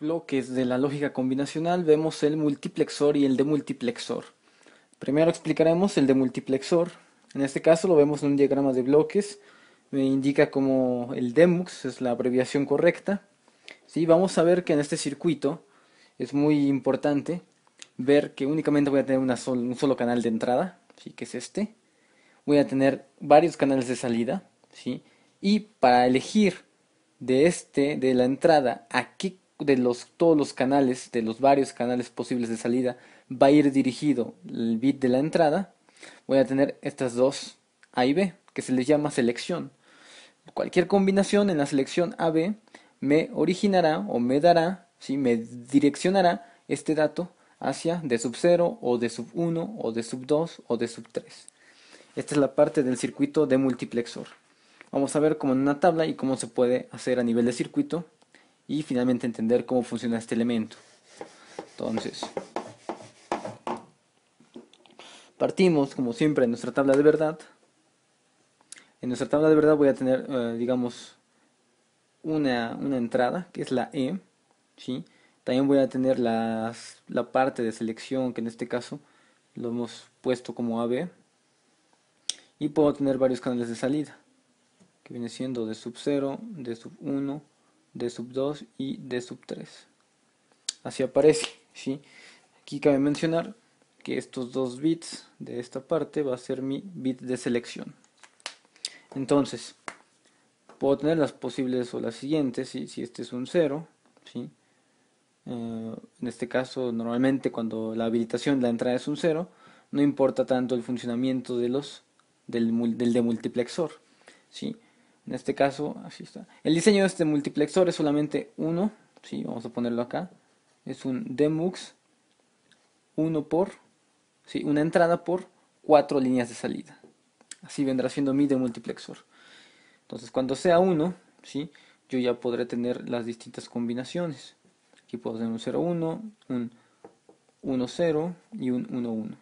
bloques de la lógica combinacional vemos el multiplexor y el demultiplexor. Primero explicaremos el demultiplexor. En este caso lo vemos en un diagrama de bloques. Me indica como el demux es la abreviación correcta. ¿Sí? Vamos a ver que en este circuito es muy importante ver que únicamente voy a tener una un solo canal de entrada, ¿sí? que es este. Voy a tener varios canales de salida. ¿sí? Y para elegir de este, de la entrada, a qué de los, todos los canales, de los varios canales posibles de salida, va a ir dirigido el bit de la entrada, voy a tener estas dos A y B, que se les llama selección. Cualquier combinación en la selección AB me originará o me dará, ¿sí? me direccionará este dato hacia D sub 0 o D sub 1 o D sub 2 o D sub 3. Esta es la parte del circuito de multiplexor. Vamos a ver cómo en una tabla y cómo se puede hacer a nivel de circuito y finalmente entender cómo funciona este elemento. Entonces, partimos como siempre en nuestra tabla de verdad. En nuestra tabla de verdad voy a tener, eh, digamos, una, una, entrada que es la E. ¿sí? También voy a tener las, la parte de selección que en este caso lo hemos puesto como AB. Y puedo tener varios canales de salida que viene siendo de sub 0, de sub 1, de sub 2 y de sub 3. Así aparece, ¿sí? Aquí cabe mencionar que estos dos bits de esta parte va a ser mi bit de selección. Entonces, puedo tener las posibles o las siguientes, si este es un 0, ¿sí? Eh, en este caso, normalmente cuando la habilitación la entrada es un 0, no importa tanto el funcionamiento de los del, del demultiplexor, ¿sí? En este caso, así está. El diseño de este multiplexor es solamente uno, ¿sí? vamos a ponerlo acá. Es un demux 1 por, ¿sí? una entrada por cuatro líneas de salida. Así vendrá siendo mi demultiplexor. Entonces, cuando sea 1, ¿sí? yo ya podré tener las distintas combinaciones. Aquí puedo tener un 0, 1, un 1, 0 y un 1, 1.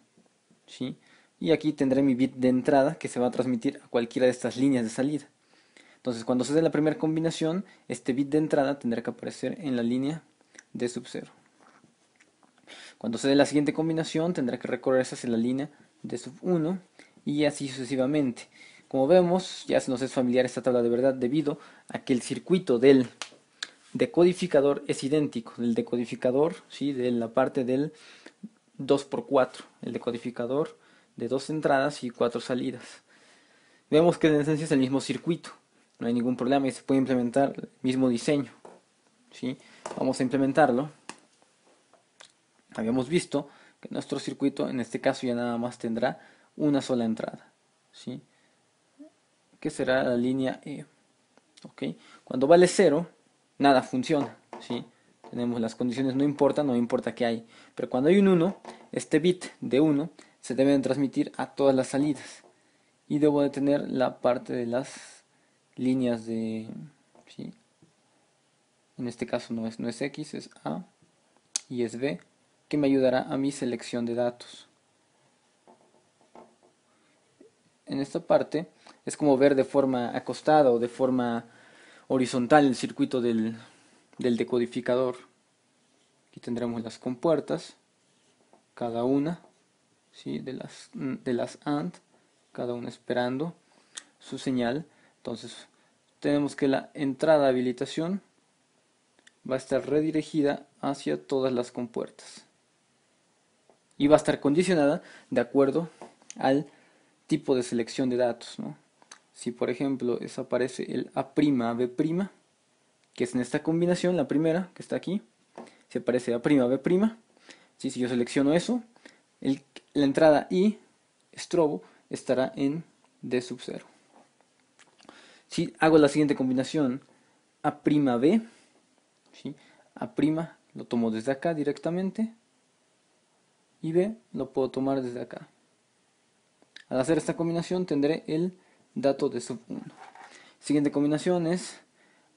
¿sí? Y aquí tendré mi bit de entrada que se va a transmitir a cualquiera de estas líneas de salida. Entonces, cuando se dé la primera combinación, este bit de entrada tendrá que aparecer en la línea de sub 0. Cuando se dé la siguiente combinación, tendrá que recorrerse hacia la línea de sub 1 y así sucesivamente. Como vemos, ya se nos es familiar esta tabla de verdad debido a que el circuito del decodificador es idéntico. El decodificador, ¿sí? de la parte del 2x4, el decodificador de dos entradas y cuatro salidas. Vemos que en esencia es el mismo circuito no hay ningún problema y se puede implementar el mismo diseño. ¿sí? Vamos a implementarlo. Habíamos visto que nuestro circuito en este caso ya nada más tendrá una sola entrada. ¿sí? Que será la línea E. ¿ok? Cuando vale 0, nada funciona. ¿sí? Tenemos las condiciones, no importa, no importa qué hay. Pero cuando hay un 1, este bit de 1 se debe transmitir a todas las salidas. Y debo de tener la parte de las líneas de ¿sí? en este caso no es, no es X, es A y es B que me ayudará a mi selección de datos en esta parte es como ver de forma acostada o de forma horizontal el circuito del, del decodificador aquí tendremos las compuertas cada una ¿sí? de, las, de las AND cada una esperando su señal entonces, tenemos que la entrada habilitación va a estar redirigida hacia todas las compuertas. Y va a estar condicionada de acuerdo al tipo de selección de datos. Si por ejemplo desaparece el A'B', que es en esta combinación, la primera que está aquí, si aparece A'B', si yo selecciono eso, la entrada I, estrobo, estará en D sub 0. Si hago la siguiente combinación, A'B, ¿sí? A' lo tomo desde acá directamente y B lo puedo tomar desde acá. Al hacer esta combinación tendré el dato de sub 1. Siguiente combinación es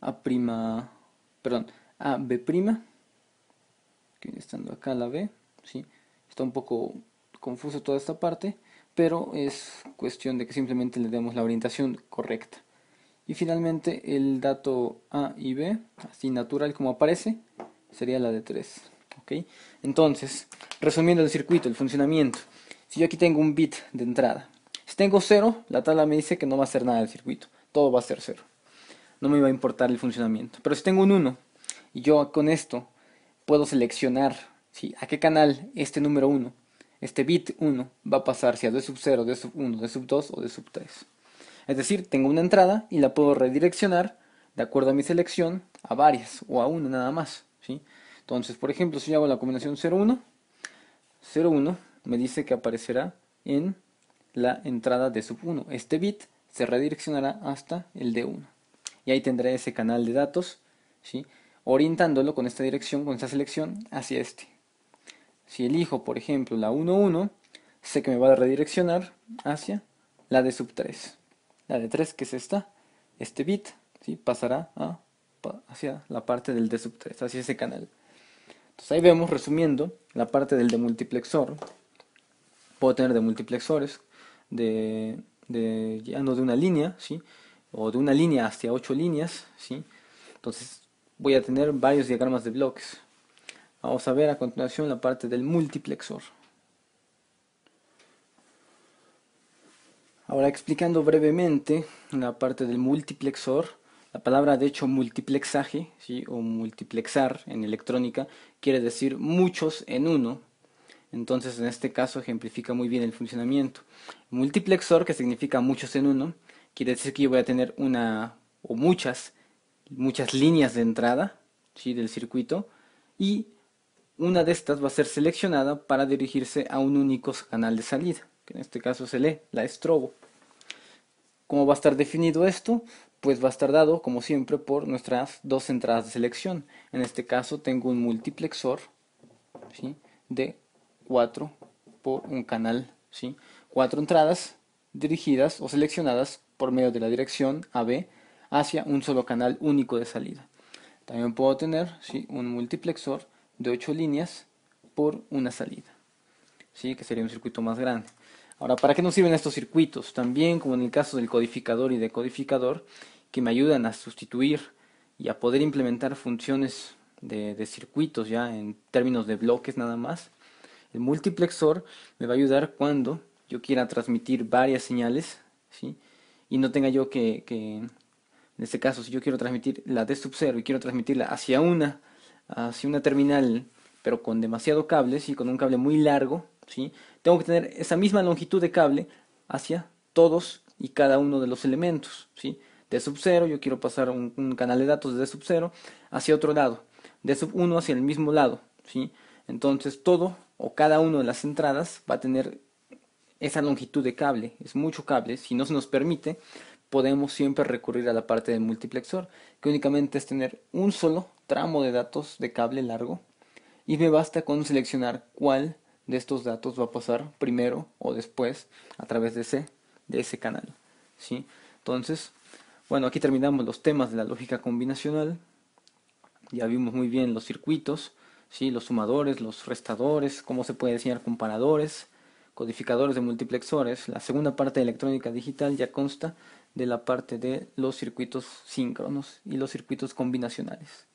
A', perdón, AB', que estando acá la B, ¿sí? está un poco confuso toda esta parte, pero es cuestión de que simplemente le demos la orientación correcta. Y finalmente el dato A y B, así natural como aparece, sería la de 3. ¿ok? Entonces, resumiendo el circuito, el funcionamiento. Si yo aquí tengo un bit de entrada, si tengo 0, la tabla me dice que no va a hacer nada del circuito, todo va a ser 0. No me va a importar el funcionamiento. Pero si tengo un 1 y yo con esto puedo seleccionar ¿sí? a qué canal este número 1, este bit 1 va a pasar si a D sub 0, D sub 1, D sub 2 o D sub 3. Es decir, tengo una entrada y la puedo redireccionar de acuerdo a mi selección a varias o a una nada más. Entonces, por ejemplo, si yo hago la combinación 01, 01 me dice que aparecerá en la entrada de sub 1. Este bit se redireccionará hasta el D1. Y ahí tendré ese canal de datos, ¿sí? orientándolo con esta dirección, con esta selección, hacia este. Si elijo, por ejemplo, la 11, sé que me va a redireccionar hacia la de sub 3. La de 3, que es esta, este bit, ¿sí? pasará hacia la parte del D sub 3, hacia ese canal. Entonces ahí vemos, resumiendo, la parte del demultiplexor. Puedo tener demultiplexores de, de, no de una línea, ¿sí? o de una línea hacia 8 líneas. ¿sí? Entonces voy a tener varios diagramas de bloques. Vamos a ver a continuación la parte del multiplexor. Ahora explicando brevemente la parte del multiplexor, la palabra de hecho multiplexaje o multiplexar en electrónica quiere decir muchos en uno. Entonces en este caso ejemplifica muy bien el funcionamiento. Multiplexor, que significa muchos en uno, quiere decir que yo voy a tener una o muchas, muchas líneas de entrada del circuito y una de estas va a ser seleccionada para dirigirse a un único canal de salida que en este caso se lee, la estrobo. ¿Cómo va a estar definido esto? Pues va a estar dado, como siempre, por nuestras dos entradas de selección. En este caso tengo un multiplexor ¿sí? de 4 por un canal. ¿sí? Cuatro entradas dirigidas o seleccionadas por medio de la dirección AB hacia un solo canal único de salida. También puedo tener ¿sí? un multiplexor de 8 líneas por una salida, ¿sí? que sería un circuito más grande. Ahora, ¿para qué nos sirven estos circuitos? También, como en el caso del codificador y decodificador, que me ayudan a sustituir y a poder implementar funciones de, circuitos ya en términos de bloques nada más. El multiplexor me va a ayudar cuando yo quiera transmitir varias señales, ¿sí? Y no tenga yo que, que, en este caso, si yo quiero transmitir la D sub 0 y quiero transmitirla hacia una, hacia una terminal, pero con demasiado cable, y con un cable muy largo, tengo que tener esa misma longitud de cable hacia todos y cada uno de los elementos. ¿sí? De sub 0 yo quiero pasar un, canal de datos de sub 0 hacia otro lado, de sub 1 hacia el mismo lado. ¿sí? Entonces todo o cada uno de las entradas va a tener esa longitud de cable, es mucho cable, si no se nos permite, podemos siempre recurrir a la parte del multiplexor, que únicamente es tener un solo tramo de datos de cable largo y me basta con seleccionar cuál de estos datos va a pasar primero o después a través de ese, de ese canal. ¿sí? Entonces, bueno, aquí terminamos los temas de la lógica combinacional. Ya vimos muy bien los circuitos, ¿sí? los sumadores, los restadores, cómo se puede diseñar comparadores, codificadores de multiplexores. La segunda parte de electrónica digital ya consta de la parte de los circuitos síncronos y los circuitos combinacionales.